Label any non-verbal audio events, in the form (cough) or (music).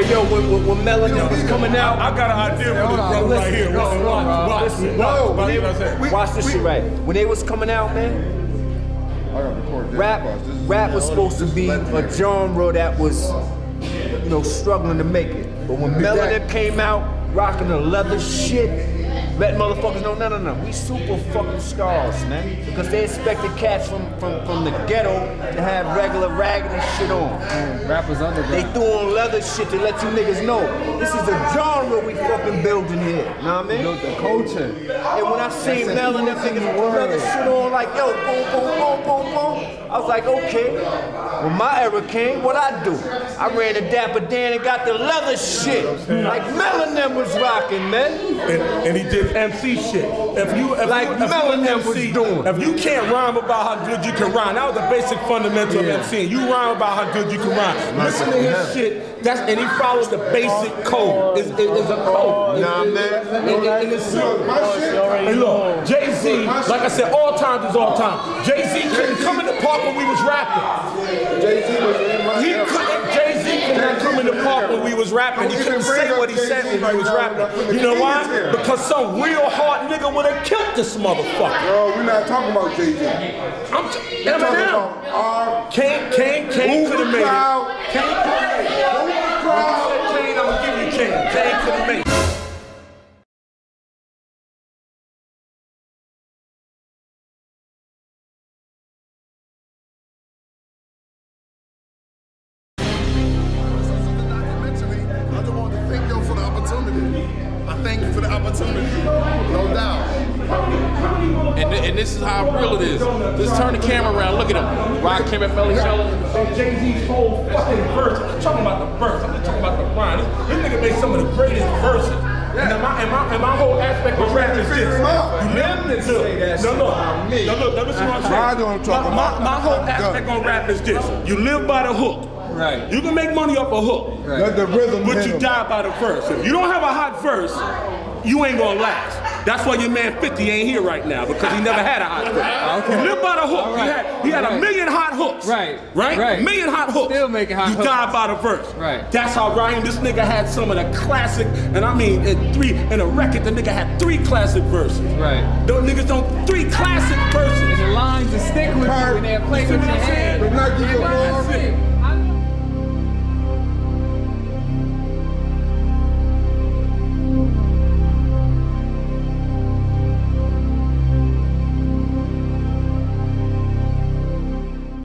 Hey, yo, when, when, when Melle Mel was coming out, I got an idea for this brother right here. Watch, watch, watch. Listen, Watch, watch watch this shit right. When they was coming out, man, I gotta record this. rap because this is- rap was supposed to be a genre that was, you know, struggling to make it. But when Melle Mel came out, rocking the leather shit, let motherfuckers know, no, no, no, we super fucking stars, man. Because they expected cats from, from, from the ghetto to have regular raggedy shit on. Rappers They underground. threw on leather shit to let you niggas know this is the genre we fucking building here. Know what I mean? Built the culture. And when I seen Mel and them niggas leather shit on, like yo, boom, boom, boom, boom, boom, I was like, okay. When my era came, what I do? I ran to Dapper Dan and got the leather shit, like Mel and them was rocking, man. And, and he did MC shit. If you if Like you, if you Melle Mel an was doing. if you can't rhyme about how good you can rhyme, that was the basic fundamental of MCing. You rhyme about how good you can rhyme. Listen to his shit. That's and he follows the basic code. It's, it- it's a code. Nah, man. And, and, and it's My shit. Hey look, Jay Z, like I said, all times is all time. Jay Z couldn't come in the park when we was rapping. Jay-Z was in my He couldn't. Jay Z could not come in the park when we was rapping. He couldn't say what he said when we was rapping. You know why? Because some real hard nigga would have killed this motherfucker. Bro, we're not talking about Jay-Z. I'm t- Eminem. about our Kane, Kane, Kane Move could have the made it. For. I thank you for the opportunity, no doubt. And, th- and this is how real it is. Let's turn the camera around. Look at him. Rakim and Melly Fellas. Jay Z's whole fucking verse. I'm not talking about the verse. I'm not talking about the rhyme. This, this nigga made some of the greatest verses. And, my, and, my, and my whole aspect of rap is this. You live- to say that no, no, no, look, now listen to what I'm I don't talk my, about- my, my whole aspect on rap is this. You live by the hook. Right. You can make money off a hook. Let the rhythm But you die by the verse. If you don't have a hot verse, you ain't gonna last. That's why your man 50 ain't here right now because he never had a hot verse. (laughs) Okay. You live by the hook. All He had, he had a million hot hooks. Right. Right? Right. Million hot hooks. Still making hot you hooks. die by the verse. Right. That's how Ryan, this nigga had some of the classic, and I mean, in three, in a record, the nigga had three classic verses. Right. Those niggas don't, three classic verses. And the lines that stick with you and they're playing with your head.